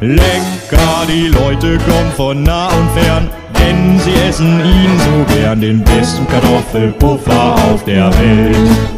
Lecker, die Leute kommen von nah und fern, denn sie essen ihn so gern, den besten Kartoffelpuffer auf der Welt.